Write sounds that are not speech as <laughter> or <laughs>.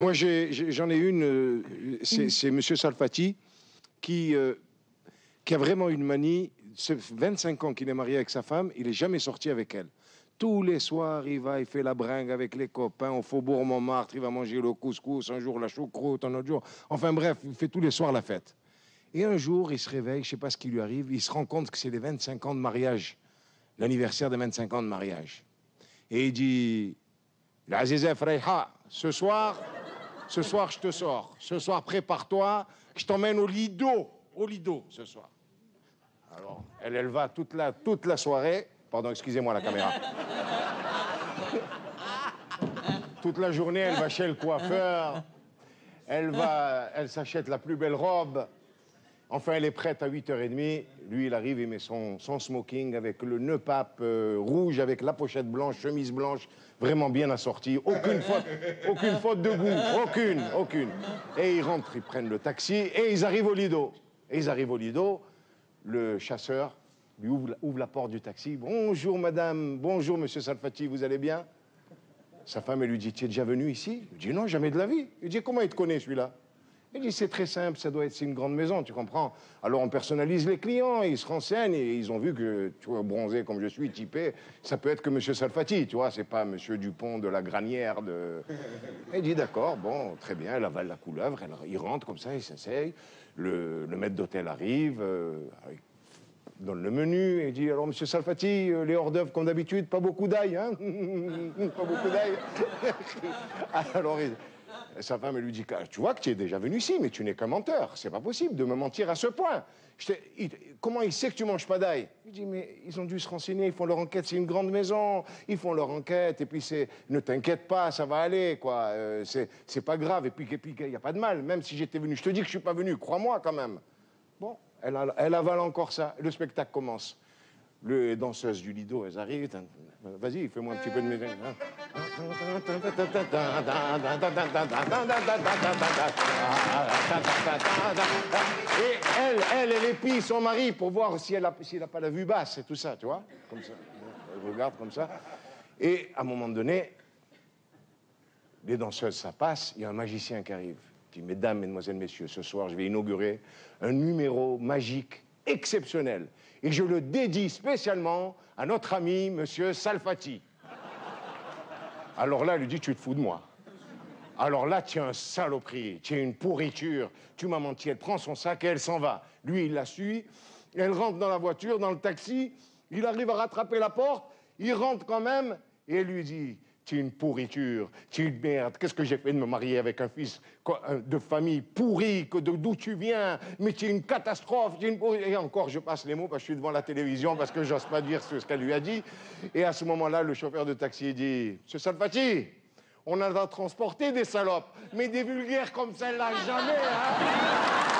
Moi, j'en ai, une, euh, c'est c'est Monsieur Salfati, qui, euh, qui a vraiment une manie. Fait 25 ans qu'il est marié avec sa femme, il n'est jamais sorti avec elle. Tous les soirs, il va, il fait la bringue avec les copains au faubourg Montmartre, il va manger le couscous, un jour la choucroute, un autre jour. Enfin bref, il fait tous les soirs la fête. Et un jour, il se réveille, je ne sais pas ce qui lui arrive, il se rend compte que c'est les 25 ans de mariage, l'anniversaire des 25 ans de mariage. Et il dit, L'Azizef Freyha, ce soir, ce soir, je te sors. Ce soir, prépare-toi. Je t'emmène au Lido. Au Lido, ce soir. Alors, elle, elle va toute la, toute la soirée. Pardon, excusez-moi la caméra. <laughs> toute la journée, elle va chez le coiffeur. Elle va, elle s'achète la plus belle robe. Enfin, elle est prête à 8h30. Lui, il arrive, il met son, smoking avec le nœud pape euh, rouge, avec la pochette blanche, chemise blanche, vraiment bien assortie. Aucune faute, aucune faute de goût, aucune, aucune. Et ils rentrent, ils prennent le taxi et ils arrivent au Lido. Et ils arrivent au Lido. Le chasseur lui ouvre, la- porte du taxi. Bonjour, madame. Bonjour, monsieur Salfati, vous allez bien? Sa femme, lui dit Tu es déjà venu ici? Il dit Non, jamais de la vie. Il dit Comment il te connaît, celui-là? Il dit c'est très simple, ça doit être une grande maison, tu comprends. Alors on personnalise les clients, ils se renseignent et ils ont vu que, tu vois, bronzé comme je suis, typé, ça peut être que Monsieur Salfati, tu vois, c'est pas Monsieur Dupont de la Granière de. <laughs> Il dit d'accord, bon, très bien, elle avale la couleuvre, elle- il rentre comme ça, il s'essaye, le, le maître d'hôtel arrive, euh, avec- donne le menu et dit alors Monsieur Salfati, euh, les hors d'œuvre comme d'habitude, pas beaucoup d'ail, hein <laughs> Pas beaucoup d'ail. <laughs> alors sa femme lui dit tu vois que tu es déjà venu ici, mais tu n'es qu'un menteur, c'est pas possible de me mentir à ce point. Comment il sait que tu manges pas d'ail? Il dit mais ils ont dû se renseigner, ils font leur enquête, c'est une grande maison, ils font leur enquête et puis c'est ne t'inquiète pas, ça va aller quoi, euh, c'est pas grave et puis il y a pas de mal, même si j'étais venu, je te dis que je suis pas venu, crois-moi quand même. Bon, elle, avale encore ça. Le spectacle commence. Les danseuses du Lido, elles arrivent. Vas-y, fais-moi un petit peu de musique. Et elle, elle, elle son mari pour voir si s'il n'a pas la vue basse et tout ça, tu vois Comme ça. Elle regarde comme ça. Et à un moment donné, les danseuses, ça passe, il y a un magicien qui arrive. Il dit, mesdames, mesdemoiselles, messieurs, ce soir, je vais inaugurer un numéro magique exceptionnel. Et je le dédie spécialement à notre ami, monsieur Salfati. Alors là, elle lui dit, tu te fous de moi. Alors là, tu es un saloperie, tu une pourriture, tu m'as menti. Elle prend son sac et elle s'en va. Lui, il la suit. Elle rentre dans la voiture, dans le taxi. Il arrive à rattraper la porte. Il rentre quand même et elle lui dit Es une pourriture, tu es une merde. Qu'est-ce que j'ai fait de me marier avec un fils un- de famille pourri, que d'où tu viens? Mais es une catastrophe. une Et encore, je passe les mots parce que je suis devant la télévision, parce que j'ose pas dire ce ce qu'elle lui a dit. Et à ce moment-là, le chauffeur de taxi dit Monsieur Salfati, on en a transporté des salopes, mais des vulgaires comme celle-là, jamais, hein